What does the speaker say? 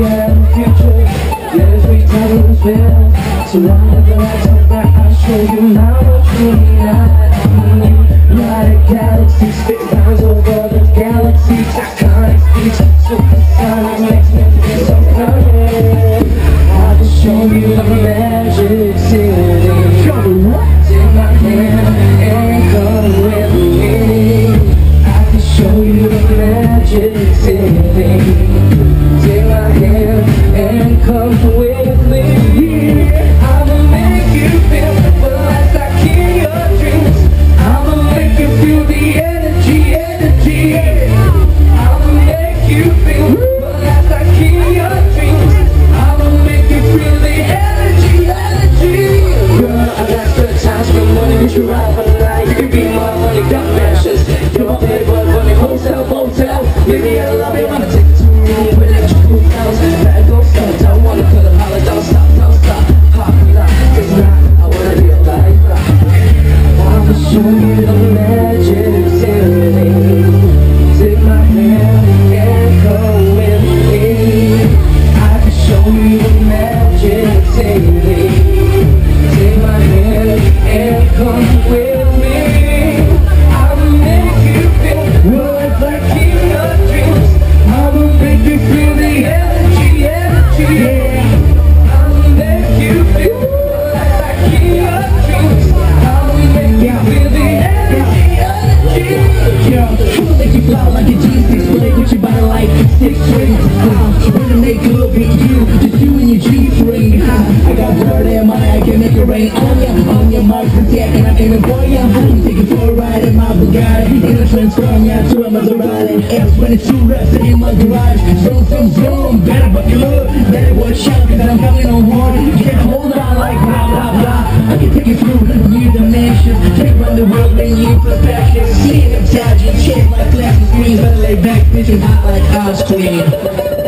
feel So whenever I talk back I'll show you now what you need Ride a galaxy, spit rounds over the galaxy Tectonic speech, supersonic so I can show you the magic city? Take my hand and come with me I can show you the magic city come with me. I'ma make you feel the lights like in your dreams. I'ma make you feel the energy, energy. I'ma make you feel the lights like in your dreams. I'ma make you feel the energy, energy. Girl, I got the time, spend money with you right for the. You can be my money, got matches. You're my money, hotel, motel. I I got word in my I can make it rain on ya, on your mark, yeah, and I'm aiming for ya. I'm taking for a ride in my Bugatti, in a transform ya to a Maserati. S22 reps in my garage, zoom, zoom, zoom. Better buckle up, better watch out, cause I'm coming on hard. You can't hold on like blah, blah, blah. I can take you through new dimensions, take around the world in new perfection. See them charging, shit like glasses, screens, but lay back, bitching hot like ice cream.